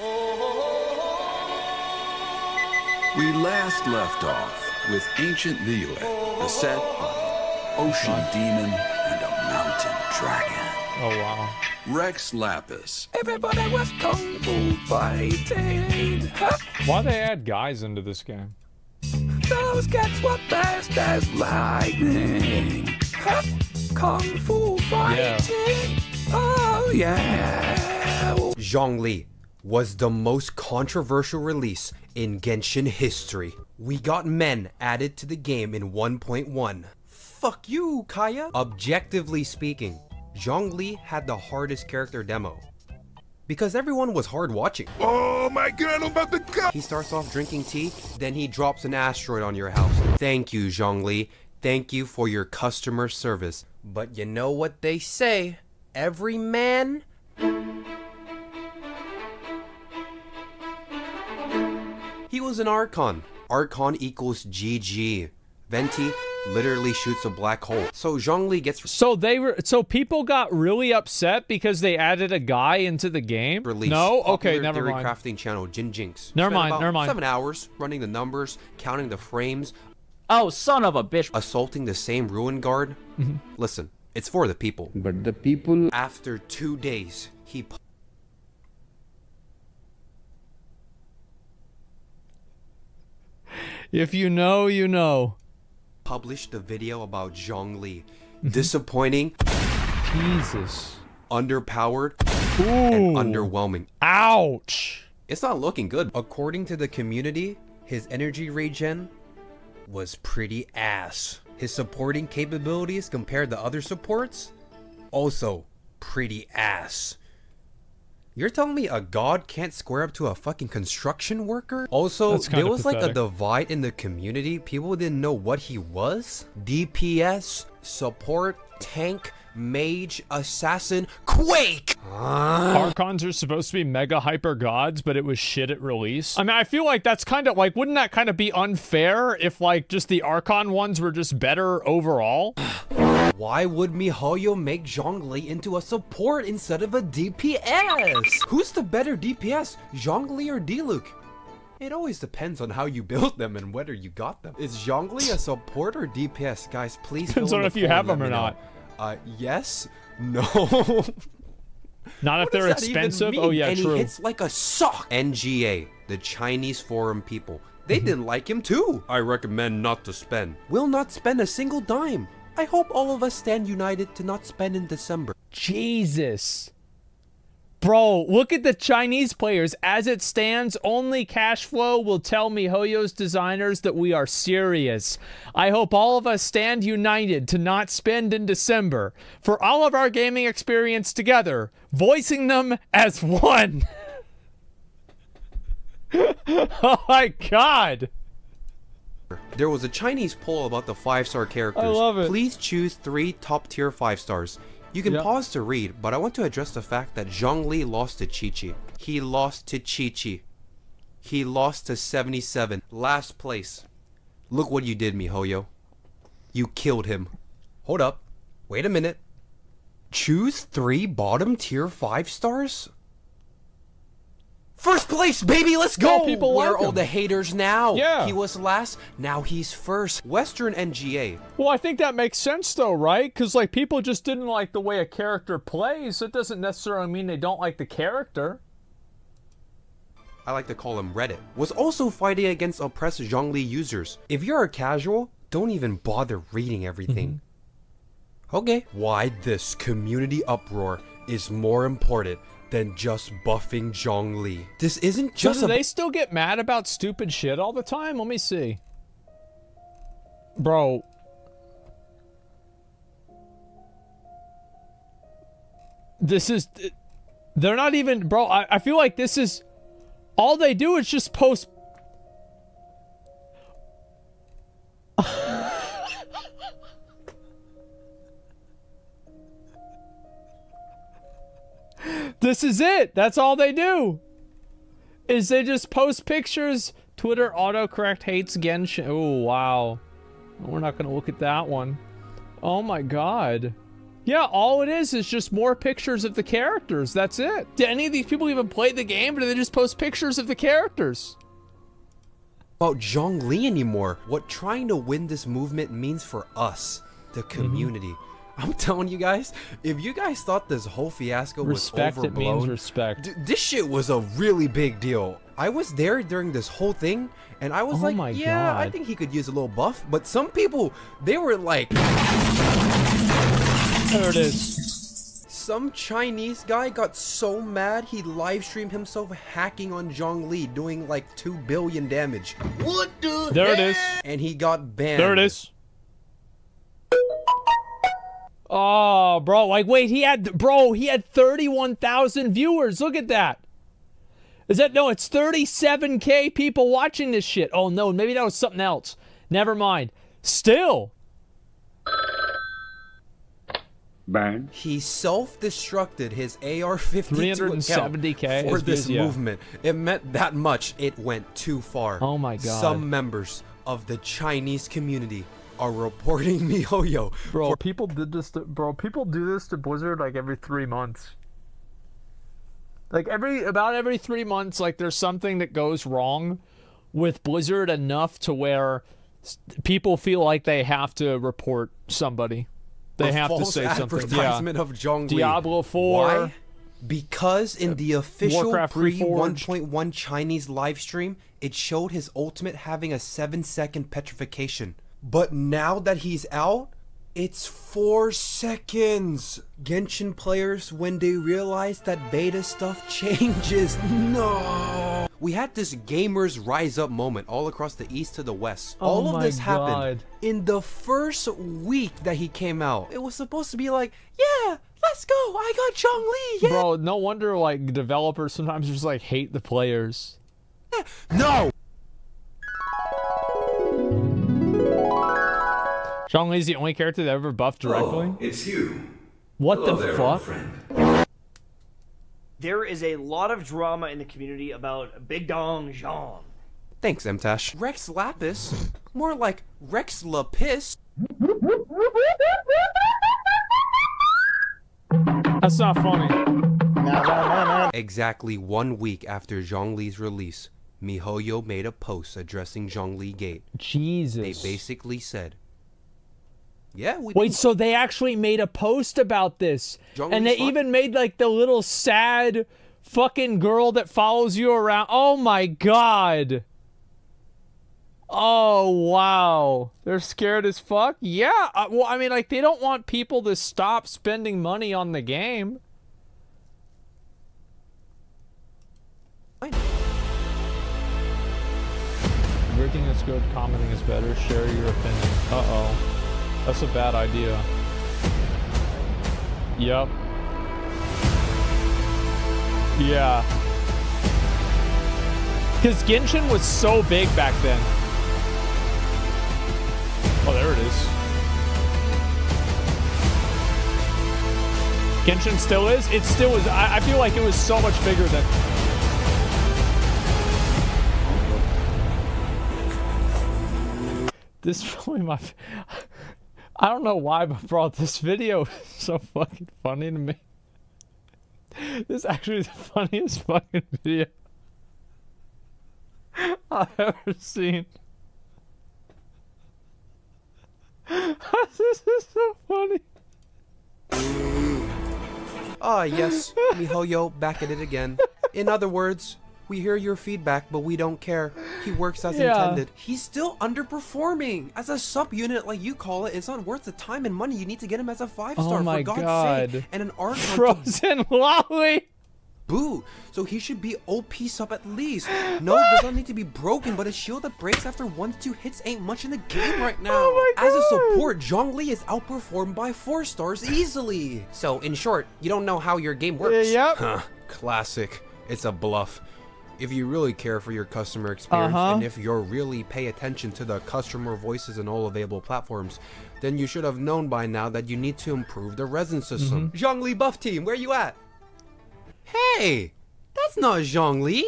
We last left off with ancient Liyue, beset by an ocean demon and a mountain dragon. Oh wow. Rex Lapis. Everybody was kung fu fighting. Why they add guys into this game? Those cats were fast as lightning. Huh? Kung fu fighting. Oh yeah. Zhongli was the most controversial release in Genshin history. We got men added to the game in 1.1. Fuck you, Kaeya. Objectively speaking, Zhongli had the hardest character demo. Because everyone was hard watching. Oh my god, I'm about to go! He starts off drinking tea, then he drops an asteroid on your house. Thank you, Zhongli. Thank you for your customer service. But you know what they say? Every man was an Archon. Archon equals GG. Venti literally shoots a black hole. So Zhongli gets So they were so people got really upset because they added a guy into the game. released. No, okay, Popular never theory mind. crafting channel Jin Jinx. Never Spent mind, never mind. Seven hours running the numbers, counting the frames, Oh, son of a bitch. assaulting the same ruin guard. Mm-hmm. Listen, it's for the people. But the people After two days, he If you know, you know. published a video about Zhongli. Disappointing, Jesus. underpowered, Ooh. and underwhelming. Ouch. It's not looking good. According to the community, his energy regen was pretty ass. His supporting capabilities compared to other supports, also pretty ass. You're telling me a god can't square up to a fucking construction worker? Also, there kinda was like a divide in the community. People didn't know what he was. DPS, support, tank, mage, assassin, quake! Archons are supposed to be mega hyper gods, but it was shit at release. I mean, I feel like that's kind of like, wouldn't that kind of be unfair if like just the Archon ones were just better overall? Why would MiHoYo make Zhongli into a support instead of a DPS? Who's the better DPS, Zhongli or Diluc? It always depends on how you build them and whether you got them. Is Zhongli a support or DPS? Guys, please Depends on if you have them or not. know. Uh, yes? No. Not if they're does that even expensive. Oh yeah, and true. he hits like a sock. NGA, the Chinese forum people. They Mm-hmm. didn't like him too. I recommend not to spend. We'll not spend a single dime. I hope all of us stand united to not spend in December. Jesus. Bro, look at the Chinese players. As it stands, only cash flow will tell MiHoYo's designers that we are serious. I hope all of us stand united to not spend in December for all of our gaming experience together, voicing them as one. oh my god. There was a Chinese poll about the five star characters. I love it. Please choose three top tier five stars. You can Yep. pause to read, but I want to address the fact that Zhongli lost to Qiqi. He lost to Qiqi. He lost to 77. Last place. Look what you did, MiHoYo. You killed him. Hold up. Wait a minute. Choose three bottom tier five stars? First place, baby, let's Yeah, go! people Where like are all the haters now? Yeah. He was last, now he's first. Western NGA. Well, I think that makes sense though, right? Because like people just didn't like the way a character plays. It doesn't necessarily mean they don't like the character. I like to call him Reddit, was also fighting against oppressed Zhongli users. If you're a casual, don't even bother reading everything. Mm-hmm. Okay. Why this community uproar is more important than just buffing Zhongli. This isn't So just do a they still get mad about stupid shit all the time? Let me see. Bro. This is they're not even bro, I, I feel like this is all they do is just post This is it. That's all they do. Is they just post pictures. Twitter autocorrect hates Genshin. Oh wow. We're not gonna look at that one. Oh my god. Yeah, all it is is just more pictures of the characters. That's it. Do any of these people even play the game, or do they just post pictures of the characters? About Zhongli anymore. What trying to win this movement means for us, the Mm-hmm. community. I'm telling you guys, if you guys thought this whole fiasco Respect, was it means overblown, respect. this shit was a really big deal. I was there during this whole thing, and I was Oh like, my yeah, I think he could use a little buff. But some people, they were like, There it is. some Chinese guy got so mad he live streamed himself hacking on Zhongli, doing like two billion damage. What the? There it is. And he got banned. There it is. Oh, bro! Like, wait, he had, bro, he had thirty-one thousand viewers. Look at that. Is that no? It's thirty-seven k people watching this shit. Oh no, maybe that was something else. Never mind. Still, Bang. He self-destructed his AR-52 account 370K for is this views, yeah. movement. It meant that much. It went too far. Oh my God. Some members of the Chinese community are reporting MiHoYo oh, bro. People did this. To, bro, people do this to Blizzard like every three months. Like every about every three months, like there's something that goes wrong with Blizzard enough to where people feel like they have to report somebody. They a have to say something. Yeah. advertisement of Zhongli. Diablo 4. Why? Because in the official Warcraft pre Reforged. 1.1 Chinese live stream, it showed his ultimate having a 7 second petrification. But now that he's out, it's 4 seconds. Genshin players, when they realize that beta stuff changes, no. We had this gamers rise up moment all across the east to the west. Oh all of this happened in the first week that he came out. It was supposed to be like, yeah, let's go. I got Zhongli. Yeah. Bro, no wonder like developers sometimes just like hate the players. No. Zhongli's the only character that ever buffed directly. Oh, it's you. what Hello the there, fuck? There is a lot of drama in the community about Big Dong Jean. Thanks, Mtash. Rex Lapis? More like Rex Lapis. That's not funny. Exactly one week after Zhongli's release, MiHoYo made a post addressing Zhongli Gate. Jesus. They basically said, "Yeah, we Wait, so they actually made a post about this, Zhong and they fine. even made like the little sad fucking girl that follows you around. Oh my god. Oh wow, they're scared as fuck. Yeah, uh, well, I mean, like they don't want people to stop spending money on the game. Everything that's good, commenting is better. Share your opinion. Uh oh, that's a bad idea. Yep. Yeah. Because Genshin was so big back then. Oh, there it is. Genshin still is? It still is. I, I feel like it was so much bigger than. This is probably my. I don't know why, but bro, this video is so fucking funny to me. This is actually the funniest fucking video I've ever seen. this is so funny. Ah, yes, MiHoYo back at it again. In other words, we hear your feedback, but we don't care. He works as Yeah. intended. He's still underperforming. As a subunit, like you call it, it's not worth the time and money you need to get him as a five oh star. Oh my for God's God. sake, and an arc to Frozen Lolly. boo. So he should be OP sub at least. No, it does not need to be broken, but a shield that breaks after one to two hits ain't much in the game right now. Oh my As a God. support, Zhongli is outperformed by four stars easily. So in short, you don't know how your game works. yep. Huh. Classic. It's a bluff. If you really care for your customer experience Uh-huh. and if you're really pay attention to the customer voices in all available platforms, then you should have known by now that you need to improve the resin system. Mm-hmm. Zhongli buff team, where you at? Hey, that's not Zhongli.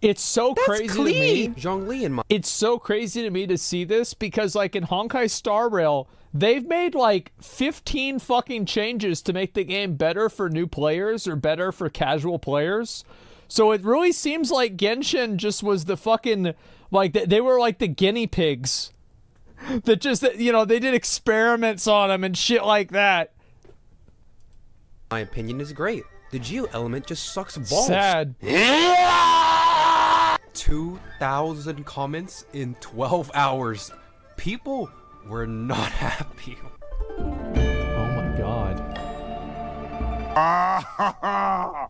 It's so That's crazy to clean. me. Zhongli in my It's so crazy to me to see this because, like in Honkai Star Rail, they've made like 15 fucking changes to make the game better for new players or better for casual players. So it really seems like Genshin just was the fucking like they- they were like the guinea pigs that just you know they did experiments on them and shit like that. my opinion is great. The Geo element just sucks balls. Sad. 2,000 comments in 12 hours. People were not happy. Oh my god.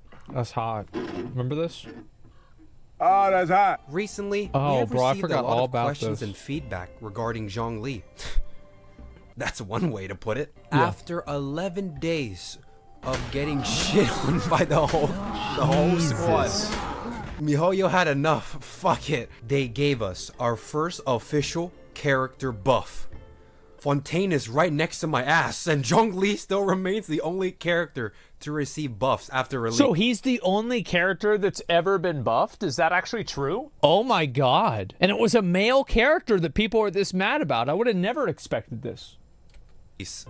That's hot. Remember this? Oh, that's hot. Recently, Oh, we have bro, I received forgot a lot all of about questions this. and feedback regarding Zhongli. That's one way to put it. Yeah. After 11 days of getting shit on by the whole the whole squad, MiHoYo had enough. Fuck it. They gave us our first official character buff. Fontaine is right next to my ass, and Zhongli still remains the only character to receive buffs after release. So he's the only character that's ever been buffed? Is that actually true? Oh my god. And it was a male character that people were this mad about. I would have never expected this.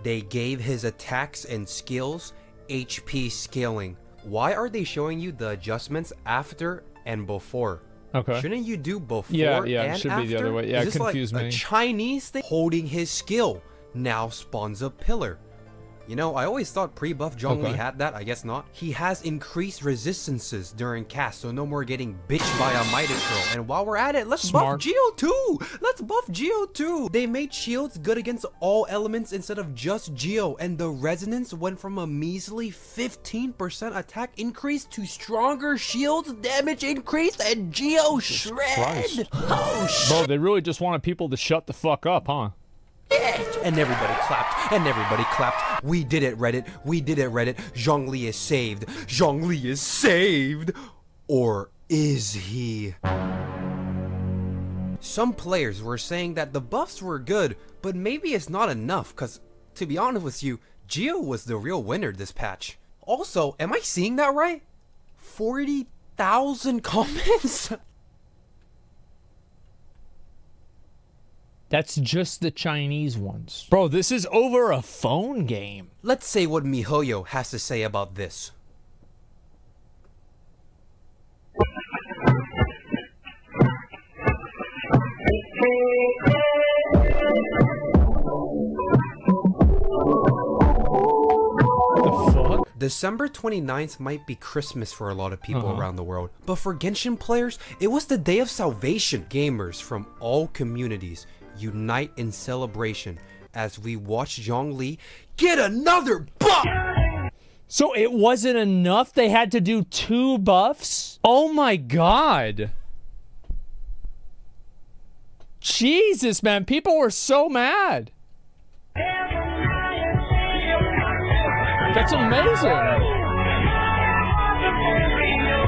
They gave his attacks and skills HP scaling. Why are they showing you the adjustments after and before? Okay. Shouldn't you do before Yeah, yeah, it and should be the other way. Yeah, Is it this confused like me. A Chinese thing holding his skill now spawns a pillar. You know, I always thought pre-buff Zhongli Okay. had that. I guess not. He has increased resistances during cast, so no more getting bitched by a Mitachurl. And while we're at it, let's Smart. buff Geo too. Let's buff Geo too. They made shields good against all elements instead of just Geo, and the resonance went from a measly 15% attack increase to stronger shields damage increase and Geo shred. Christ. Oh shit. Bro, they really just wanted people to shut the fuck up, huh? And everybody clapped, and everybody clapped. We did it, Reddit. We did it, Reddit. Zhongli is saved. Zhongli is saved. Or is he? Some players were saying that the buffs were good, but maybe it's not enough, because to be honest with you, Geo was the real winner this patch. Also, am I seeing that right? 40,000 comments? That's just the Chinese ones. Bro, this is over a phone game. Let's say what MiHoYo has to say about this. The fuck? December 29th might be Christmas for a lot of people uh-huh. around the world, but for Genshin players, it was the day of salvation. Gamers from all communities unite in celebration as we watch Zhongli get another buff! So it wasn't enough? They had to do two buffs? Oh my god. Jesus, man. People were so mad. That's amazing.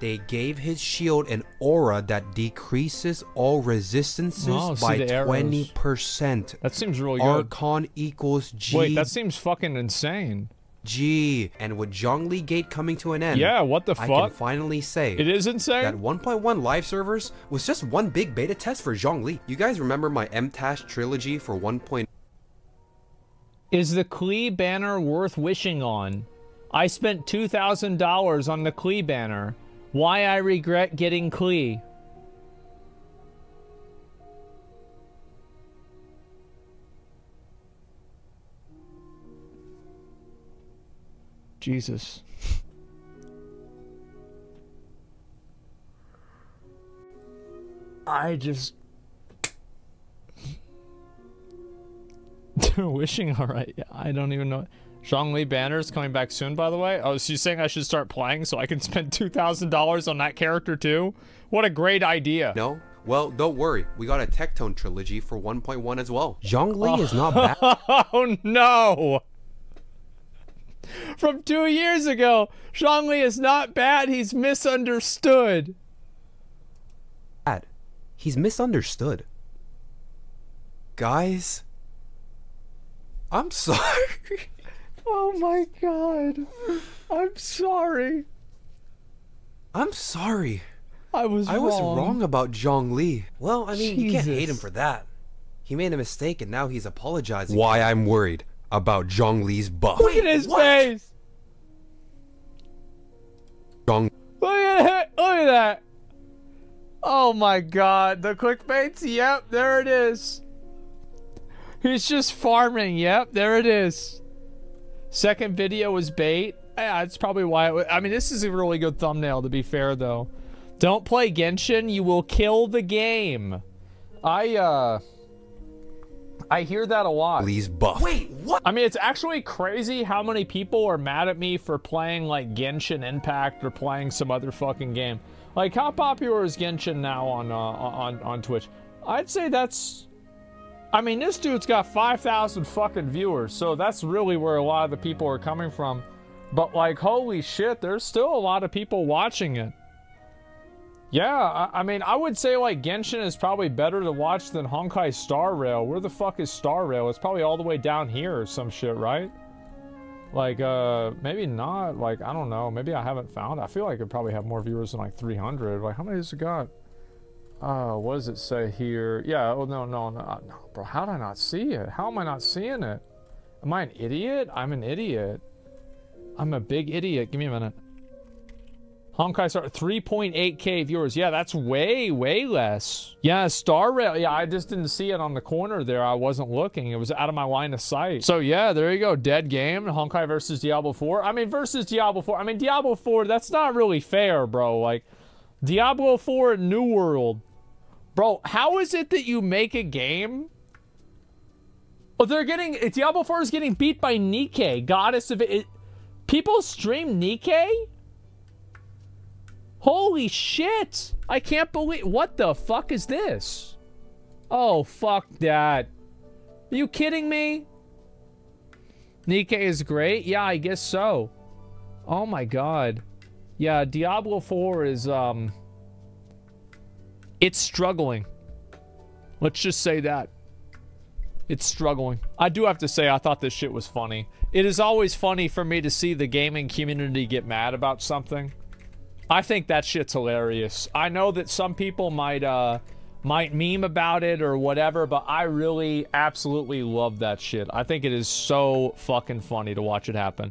They gave his shield an aura that decreases all resistances Oh, by 20%. That seems really good. Archon equals G. Wait, that seems fucking insane. G. And with Zhongli Gate coming to an end, Yeah, what the fuck? I can finally say It is insane that 1.1 live servers was just one big beta test for Zhongli. You guys remember my MTash trilogy for 1.0? Is the Klee banner worth wishing on? I spent $2,000 on the Klee banner. Why I regret getting Klee. Jesus. I just wishing all right. Yeah, I don't even know. Zhongli Banner's coming back soon, by the way. Oh, she's saying I should start playing so I can spend two thousand dollars on that character too. What a great idea! No? Well, don't worry. We got a Tectone trilogy for 1.1 as well. Zhongli is not bad. Oh no! From two years ago, Zhongli is not bad. He's misunderstood. Bad. He's misunderstood. Guys, I'm sorry. Oh my god! I'm sorry. I'm sorry. I was I was wrong about Zhongli. Well, I mean, you can't hate him for that. He made a mistake and now he's apologizing. Why I'm worried about Zhongli's buff. Look at his face. Zhong Look at it. Look at that. Oh my god. The clickbaits. Yep, there it is. He's just farming. Yep, there it is. Second video was bait. Yeah, that's probably why. It I mean, this is a really good thumbnail, to be fair, though. Don't play Genshin. You will kill the game. I, uh... I hear that a lot. Li's buff. Wait, what? I mean, it's actually crazy how many people are mad at me for playing like Genshin Impact or playing some other fucking game. Like, how popular is Genshin now on uh, on on Twitch? I'd say that's. I mean, this dude's got 5,000 fucking viewers, so that's really where a lot of the people are coming from. But like, holy shit, there's still a lot of people watching it. Yeah, I, I mean, I would say like Genshin is probably better to watch than Honkai Star Rail. Where the fuck is Star Rail? It's probably all the way down here or some shit, right? Like, uh, maybe not. Like, I don't know. Maybe I haven't found. I feel like it probably have more viewers than like 300. Like, how many has it got? Uh, what does it say here? Yeah. Oh no, no, no, no, bro. How did I not see it? How am I not seeing it? Am I an idiot? I'm an idiot. I'm a big idiot. Give me a minute. Honkai Star 3.8k viewers. Yeah, that's way, way less. Yeah, Star Rail. Yeah, I just didn't see it on the corner there. I wasn't looking. It was out of my line of sight. So yeah, there you go. Dead game. Honkai versus Diablo 4. I mean, versus Diablo 4. I mean, Diablo 4. That's not really fair, bro. Like, Diablo 4 New World. Bro, how is it that you make a game? Oh, they're getting Diablo 4 is getting beat by Nikke, goddess of it. people stream Nikke? Holy shit! I can't believe. What the fuck is this? Oh, fuck that. Are you kidding me? Nikke is great? Yeah, I guess so. Oh my god. Yeah, Diablo 4 is, um. It's struggling. Let's just say that. It's struggling. I do have to say, I thought this shit was funny. It is always funny for me to see the gaming community get mad about something. I think that shit's hilarious. I know that some people might uh might meme about it or whatever, but I really absolutely love that shit. I think it is so fucking funny to watch it happen.